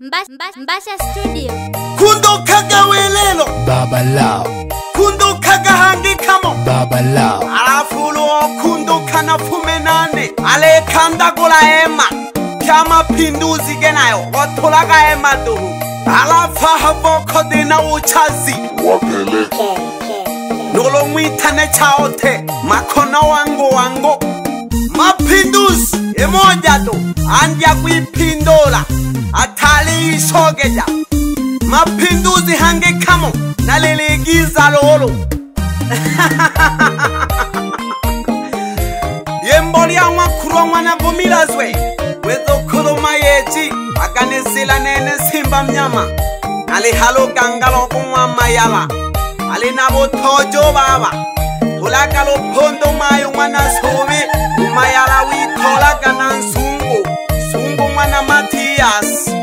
Mbasha, Mbasha Studio kundokaga welelo Baba Love kundokaga handikamo Baba Love alafu ulo kundoka na fume nane alekanda ema chama pinduzi genayo watolaga ema duhu alafa haboko dina uchazi wapele nolo mwitane chaote makono wangu wangu mapinduzi emoja tu andya athali isokeja maphinduzi hangekhamo naleli giza lolo yemboli yamakhulu amwana bomilazwe wezokhuluma yeci akanisilanene simba mnyama nalihalo kangalo kumwa mayala alinabothojo baba ulakalo phondo mayo mwana sobe umayala witholakana nsungu sungu mwana mati Adidas.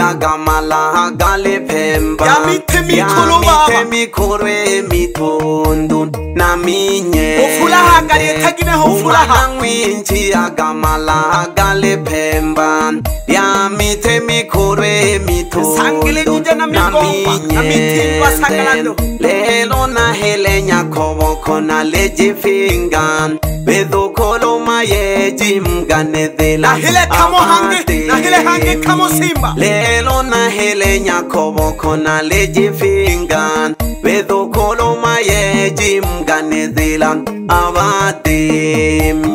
yakamalaga lephemba yamithemikhuluwaba yamithemikhorwe mitondo naminye ofulahanga yethakineho ofulaha ngwinji yakamalaga lephemba yamithemikhorwe mitondo sangile kunje namiyo namithimba sangalando lelo na hele nyakhobo khona lejifinga bedokoloma yejimganedela nahile khamo hange nahile hange khamo simba lelo nahelenya khobo khona lejifingan vedhukholo mayeji mnganezila avatemi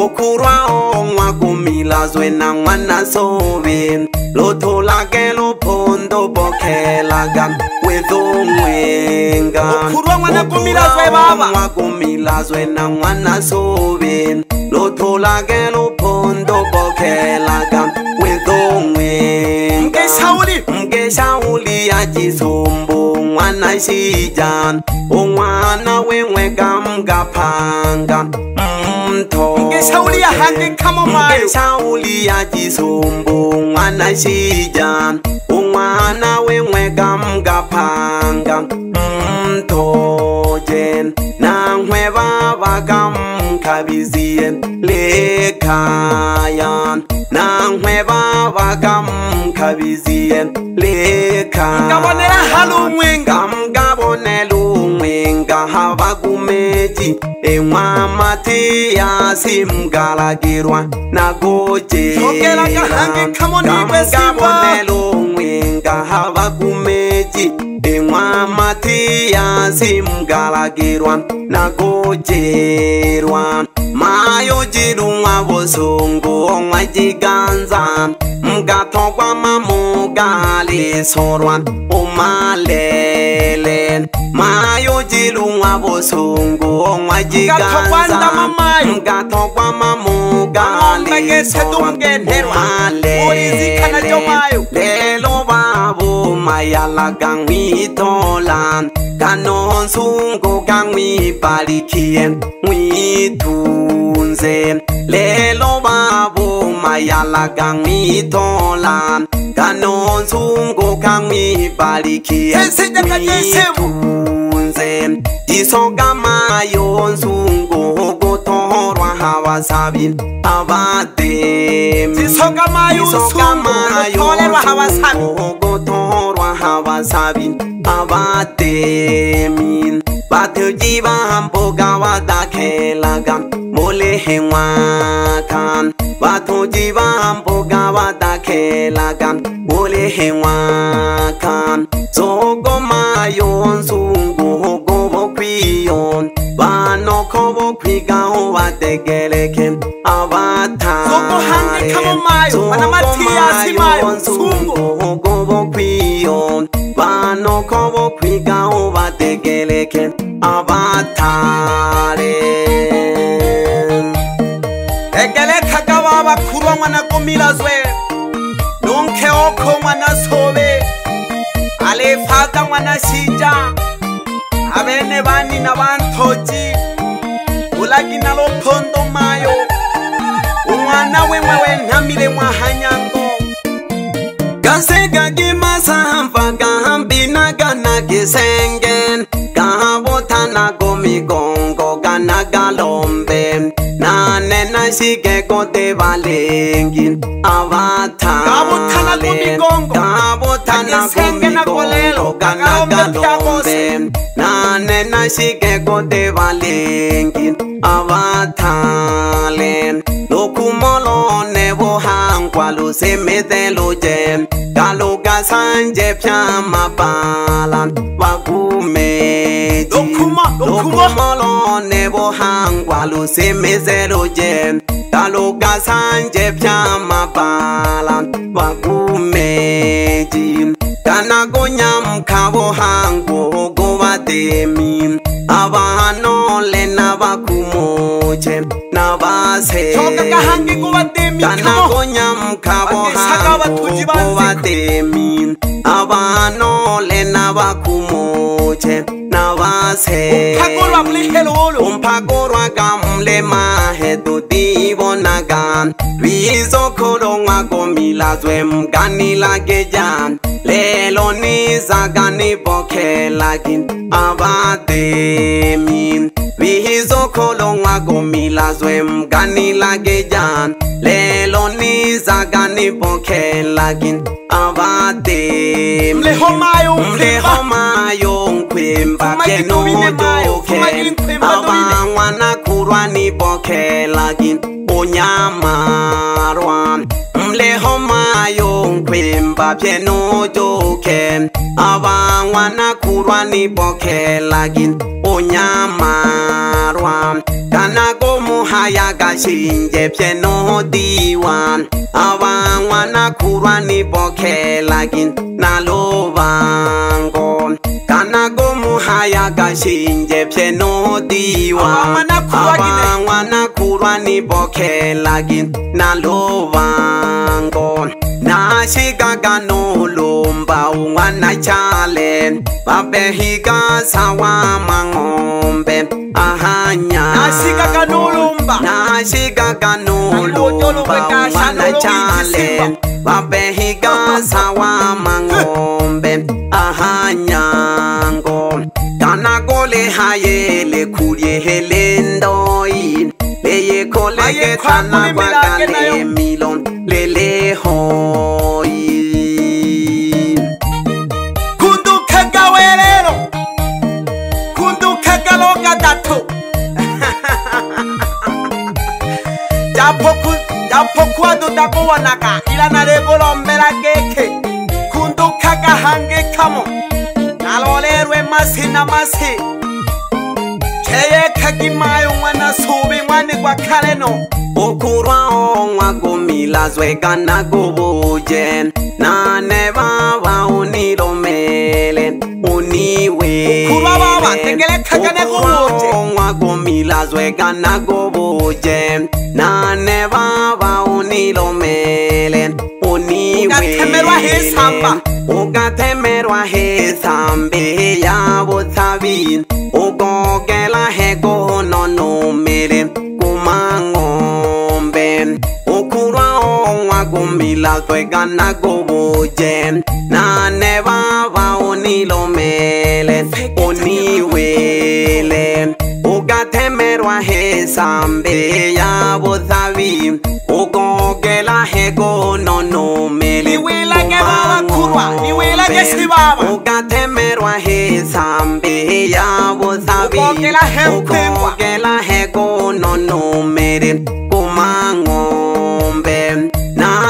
okhurwa onwa kumilazwe na n'wana sovi lotholake lophondo bokhelaka wedhumwenga kumilazwe na n'wana sovi lotholake lophondo bokhelaka we shauli ya chizumbu mwana shija umwana wewe gamgapanga mto shauli ya chizumbu mwana shija umwana wewe gamgapanga mto je nankwe vava gamkabiziye mm -hmm lekhaya nankwe baba kamkhabiziye lekhaya ngabonela halungwe ngamgabonela ungwe ngahaba umeti emwamatiyasimgalagirwa nagojeelongwengahava kumeti emwamatiyasimgalagirwa nagojerwa mayojiruwa vosongo omwajiganza mgatogwa mamugalisorwa umalele lungwa bosungu ngwajigaza ngatho kwa mamugalesomalele lelo babo mayala kangwitolan kanonsungu kangwibalikiye ngwitunze lelo babo yala kang mithola kanonsungu kang mibaliki esitunze isokamayo nsungu kutorwa havasavi avatemiisokamayo nsungu kutorwa havasavi avatemi batho ji ba mpoka wa ta khela ga mole hengwa kan batho ji ba mpoka wa ta khela ga mole hengwa kan zoko ma yon zungu go bo kwion ba no kho bo kwiga o wa te gele ke avata zoko hangi kha mo mayo ana matia si mayo zungu go bo kwion ba no kho bo kwiga o wa mmilazwe nonkhe okho mwana sobe alefaka mwana sinja abene bani na banthoji ulagina lophondo mayo umwana wemwe wenhamile mwahanyango gasegagimasahamva gahambinaganagesenge sigeko tevalengini avathalaleaboanaoleokanakalombe nanena sigeko tevalengini avathale lokumolone vohankwaluzimiteluje kalukasanje pya mabala vakumeti ukhumbulo nebohangwa lusimizelo je dalukasanje pya mabala wakumeji kanakunyamkhabohangu okuvatemi avanole navakumuje navasekanakunyamkhabohangu okuvatemi avanole navakumuje na tsheumphakorwa kamle mahe tuti ibonaka bizokholongwa komilatswe mkanila keja lelo nizaka nibokhela kin abatemi bihizokholonga kumilazwe mgani lagejana lelo nizaganibokhela kin abatemlehomayo nkhwimba kenodoke abangwanakhurwanibokhela kin bunyamarwa mle homayo nkwimba pyenutuke avan'wana kulwa ni bokhela ki unyamarwa kana ko muhayaka xinje pyenutiwa avan'wana kulwa ni bokhela ki na lovango kana ko muhayaka xinje pyenutiwa nibokhela ke nalovango nashikaka nolumba un'wana chale vabehikasa wa mang'ombe ahanyaashikaka nolumba un'wana chale vabehik tsana baka le milon le le ho yaphokhuwa tota kowonaka ilana le bolombela keke kunduka ka hange khamo nalolerwe masi na masi cheyekha kimayo ngwana sobe ngwane kwa khaleno ukurwao ngwagumilazwe kanakubuje nane vava unilomele uniweleungwagumilazwe kanakubuje nane vava unilomele uniwele ukathemerwa he sambe ya vutshavini ukokela he kuhononumele nila kwega na kubuje nane baba unilomele uniwele ugatemerwa hesambe ya buthavi ukongela hekononomele ugatemerwa hesambe ya buthavi ukongela hekononomele kumang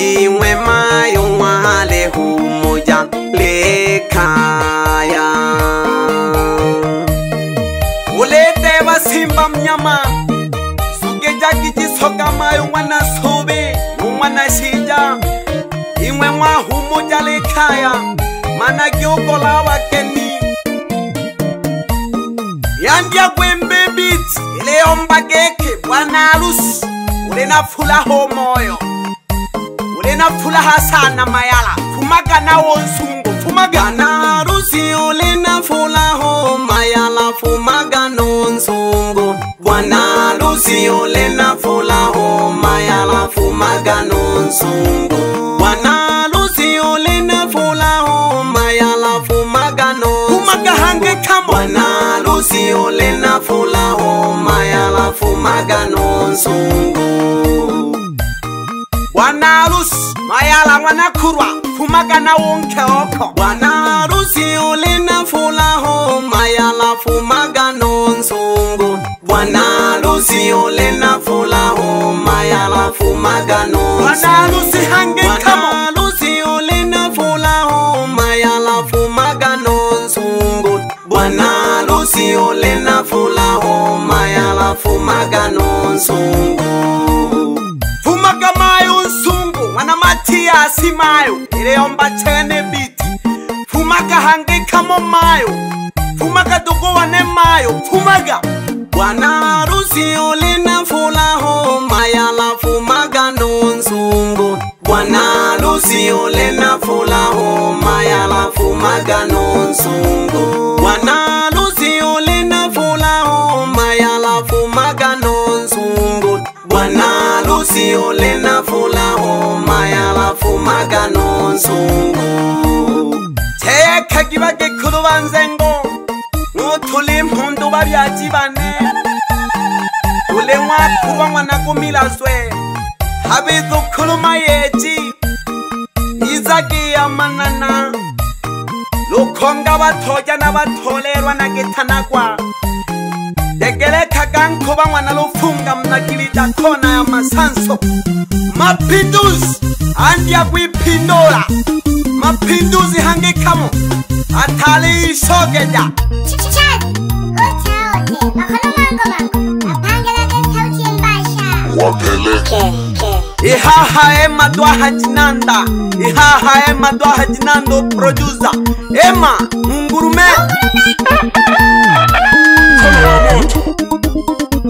imwe mayo ngwale humo ya lekhaya ulete vasimba mnyama suge jaki jisoka mayo ngwana sobe ngwana shinja imwe ngwa humo ya lekhaya mana ki ukola wakeni yandia kwembe beats ileyomba keke bwana arusi ulena fula homoyo ngena phulahasana mayala fumagana wonsungu fumagana rusio lena fulaho mayala fumagana wonsungu wana rusio lena fulaho mayala fumagana wonsungu wana rusio lena fulaho mayala fumagana fumagahange kamo wana rusio lena fulaho mayala fumagana wonsungu wanarusi mayala mwanakurwa fuma kana wonkeoko wanarusi ulina fulaho mayala fuma kano nsungu wanarusi ulina fulaho mayala fuma kano Siyo lena fula homa ya la fuma ganon sungu pasi mayo ndireyombatsheka nebiti pfumaka hange kamo mayo pfumaka dokowa nemayo pfumaka wana ruzio lina mfula ho mayala pfumaka nonsungu wana ruzio lina mfula ho mayala pfumaka nonsungu wana ruzio lina mfula ho mayala pfumaka nonsungu wana ruzio lina umakanonzungu teka kiba kikhulu banze ngo nothula impundu babyati bane kule nwakhu kwangwana kumilazwe habizukhuluma yeti izakiya manana lukhonga bathotya nabatholelwa nakithanakwa tekelekhakankho vanwana lopfunga mnakilita khona ya masanso mapinduzi handiya kuyiphindula maphinduzi hangekhamo athale isogeda ihaha emadwahajinanda ihaha emadwahajinanda oproduza ema mungurume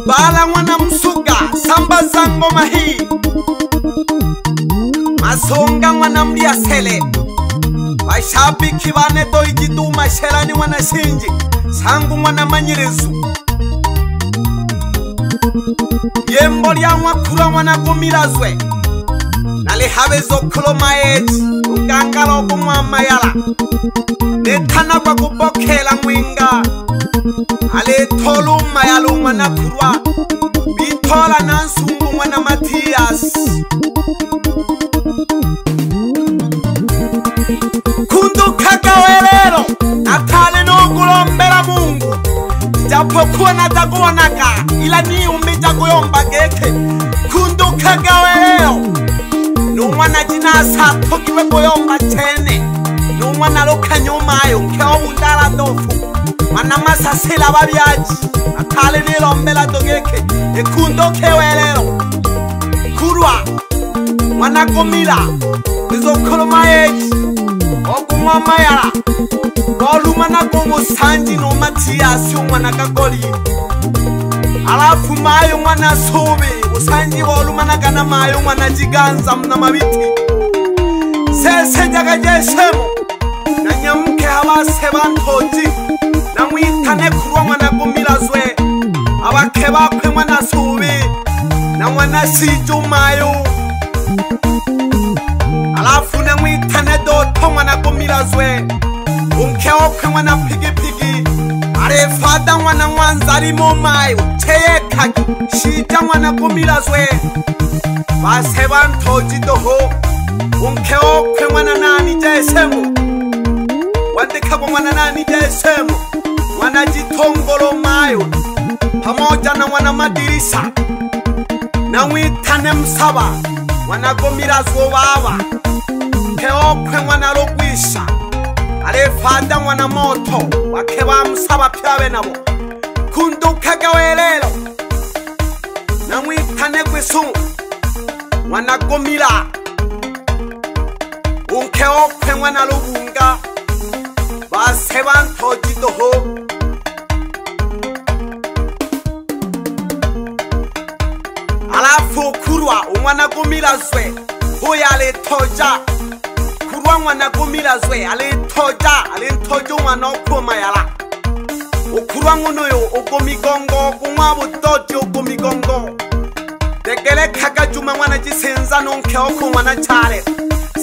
bala mwana musuga samba zangoma hii masonga n'wana mliya sele vaxapiki va neto ikituma xelani n'wana xinji sangu n'wana manyirisu yembo lya n'wakhula n'wana komilazwe na lihavezokholo maeji ungangala oko n'wamayala nethana kwa kubokhela n'winga alitholu mayala un'wana khulwa vithola na nsungu n'wana mathiyasi kubonaga ila niyumbita kuyomba geke khundukhege weyo nun'wana jinasa phukiwe kuyomba chene nun'wana lokhanyumayo nkhewo mundala ndofu mana masasila vavyaji akhali ni lombela togeke hi e khundukhe welelo khulwa n'wana komila nizokhuluma yeji okun'wa mayala kolumana kumusanji nomathiyasi un'wana ka golini alafu mayo mwana sobe usanyiwa ulumanagana mayo mwana jiganza mna mabiti sese nyakajeshemo nanyamke abase bantoji namwitane kurwa mwana gumilazwe abake bakwe mwana sobe na mwana sijo mayo alafu namwitane doto mwana gumilazwe unke okwe mwana pigipigi pigi refata ngwana ngwanza ri mo mai theyeka xita ngwana komila zwe ba seba ntoji to ho unke o khwe ngwana nani ja esemo wante kha ko ngwana nani ja esemo ngwana ji thongolo mayo pamoja na ngwana madirisa na ngwi thane msaba ngwana komila zwo baba ke o khwe ngwana lo kwisa ale fanda ngwana motho wa ke ba musa ba phya be nabo khundu kha ka welelo na mwi thane kwe su ngwana komila un ke o phe ngwana lo bunga ba se ba thoti to ho ala fo khurwa ngwana komila swe ho ya le thoja wa ngwana komila zwe a le thota a le thotse ngwana o khoma yala o khurwa ngono yo o komikongo go ngwa bototi o komikongo tekele khaka tuma ngwana tshi senza no nkhe o khoma na chale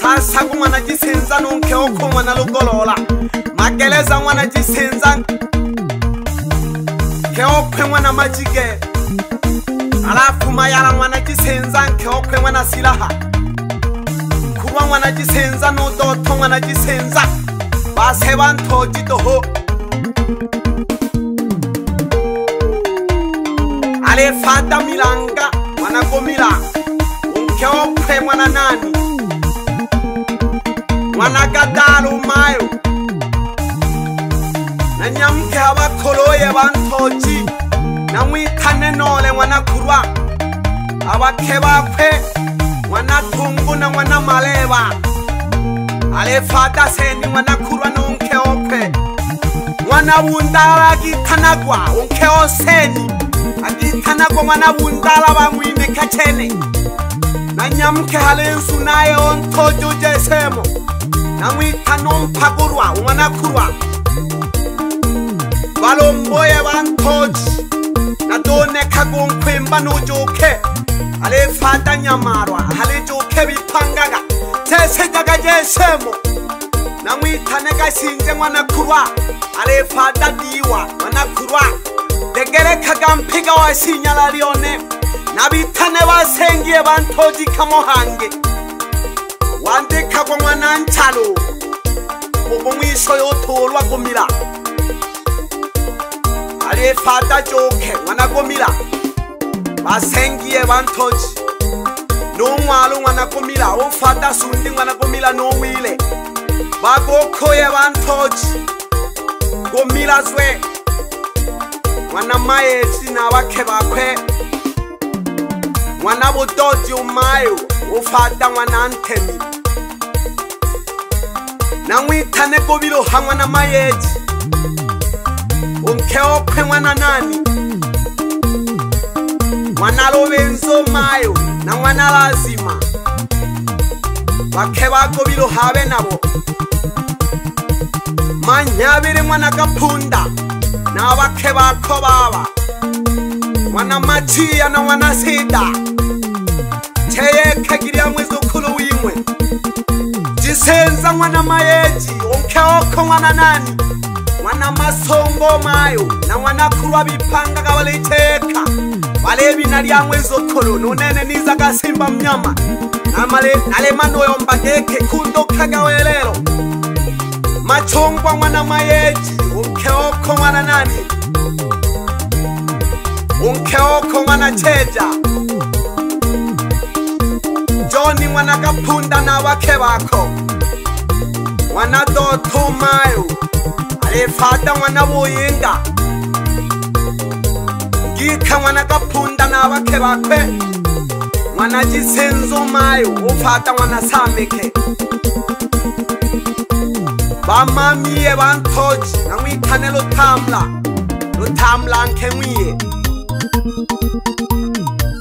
sa sa go ngwana tshi senza no nkhe o khoma na lokolola makeleza ngwana tshi senza khe o khwe ngwana majike ala fuma yala ngwana tshi senza khe o khwe ngwana silaha ngwana tisenza no dotho ngwana tisenza ba se ba nthoti to ho ale fata milanga ngwana ko mila ke o pre ngwana nani ngwana ka dalo mayo na nyam ke ba kholo ye ba nthoti na mwi thane no le ngwana khurwa aba ke ba phe n'wana thungu na n'wana maleva ale fataseni n'wana khurwa ni unkheokhwe n'wana vundala akithanakwa unkheoseni akithanakwa n'wana vundala va n'wini khachene na nyamukhe halensu na yo ntojo jesemo na n'witano mphakurwa un'wana khurwa valomboye va ntoji na tonekhaku nkhwimba no jokhe ga le fata nyamarwa ga le joke bipangaka se se jaka jesemo na mo ithane ka sintse ngwanakhurwa ga le fata diwa ngwanakhurwa lekereka ka mphika wa senyala le yone na bithane ba sengie ba nthoji ka mohange wa ntekha kwa ngwanantshalo obo moiso yo tholwa komila ga le fata joke ngwanakomila ba sengiye ba nthotshi nongwala ongwana komila o fata sundi ngwana komila nowile ba kokhoye ba nthotshi komila zwe ngwana maetsi na bakhe bakhwe ngwana bototi omayo o fata ngwana nthemi na ngwithane kobilo ha ngwana maetsi onkhe okhwe ngwana nani mwana lovenzomayo na mwana lazima vakhe vakovilo have navo manyavili mwana kapunda na vakhe vakho vava mwana machiya na mwana sida cheyekhe giliya mwizukhulu wimwe jisenza mwana mayeji onkhe okho mwana nani mwana masongo mayo na mwana khulu wa vipanga kavalecheka valevi na liamwezo kholo nonene niza kasimba mnyama nale manoyo mbakeke kundokhaka welelo machongwa mwana mayeji unkheokho mwana nani unkheokho mwana cheja joni mwana kapunda na wakhe wakho mwana dothumayo alefata mwana buyinga ngika nwana ka phunda na vakhe vakhwe nwana jitshenzomayo wo fata nwana samekhe vamamiye va ntshoji na n'wi khane lo thamla lo thamla nkhe n'wiye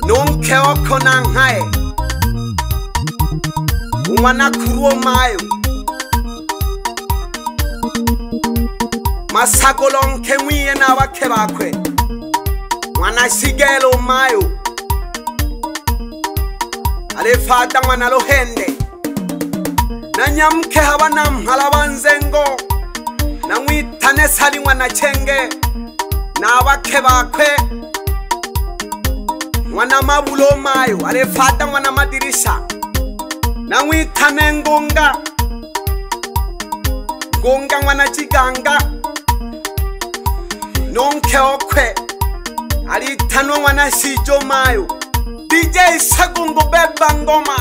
no nkhe wa khona nghae un'wana khuruwo mayo masakolo nkhe n'wiye na vakhe vakhwe nasikelo mayo alefata ngwana lohende nanyamke haba na mhala ba nzengo namwitane sali ngwana chenge nabakhe bakhwe ngwana mabulo mayo alefata ngwana madirisa namwitane ngonga ngonga ngwana chiganga nonkhe okhwe okay alithanwa mwana sijo mayo dj sakungu beba ngoma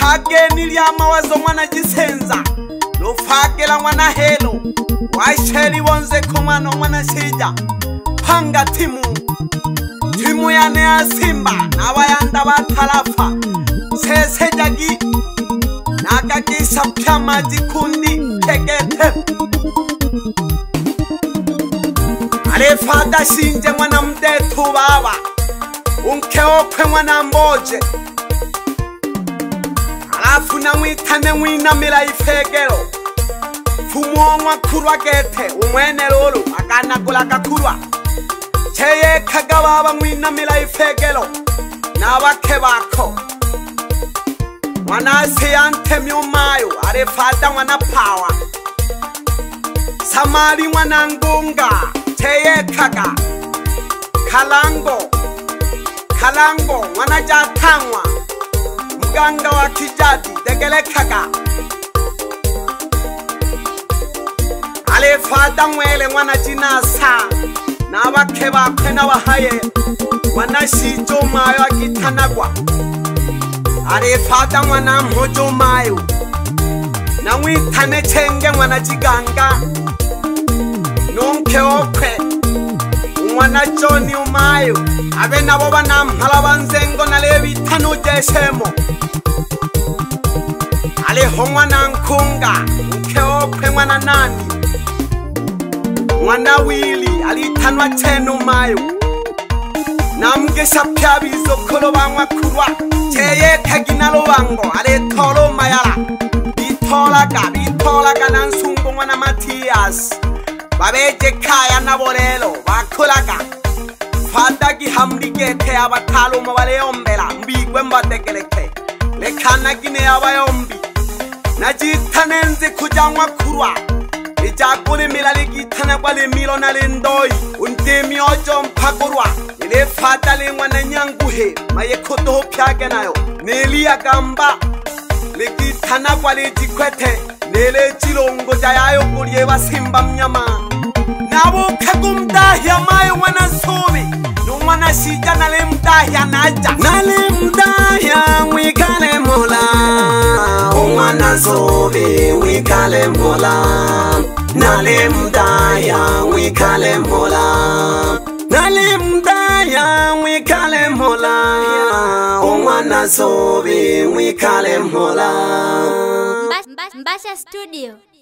sakeni lya mawazo mwana chisenza lofakela mwana helo washeli wonze khumano mwana sija panga timu timu yane ya simba na bayanda bathalafa seseja gi nakakisa pya majikundi keketepu alefa akashinje mwana mdethu baba unkheophe mwana mboje alafu namwitane mwinamila ifekelo fumuonwa khulwa kethe umwene lulu akanakula kakhulwa cheyekhaga baba mwinamila ifekelo nabakhe bakho mwana asiyanthe myumayo alefa ata mwana phawa samali mwana ngunga theye khaka khalango khalango ngwana ja thangwa mganga wa khijadi dekele khaka ale fata ngwele ngwana tina sa na ba khe ba khena wa haye ngwana shi jo mayo a kithana kwa ale fata ngwana mho jo mayo na ngwi thane chenge ngwana jiganga nonke okwe umwana joni umayo abe nabo banamphala banzengo naleyo bitana ujeshemo aleho mwana nkunga nke okwe mwana nani mwana wili alitanwa chene umayo namgesha pyabizokolo bamwakurwa cheyeka ginalobango aletolo mayala bitolaga bitolaga nansungo mwana matiyasi babeje khaya navorelo vakhulaka fata kihambikethe avathaluma valeyombela mbikwe mbatekelekhe lekhana kine avayombi nacithanenze khujanwa khurwa ijakulimila likithana kwalimilo nalindoyi untimi ojo mphakurwa ilefata lingwa nanyanguhe mayekhotoho phyake nayo neliyakamba likithana kwalijikhwethe nelejilongo jayayo kulye vasimba mnyamana ndhavo khakumtahya mayi n'wana nsuvi ni n'wana xita na le mtahya na dya na le mtahya n'wi khale mola un'wana nsuvi n'wi khale mola na le mtahya n'wi khale mola na le mtahya n'wi khale mola un'wana nsuvi n'wi khale mola mbaxa studio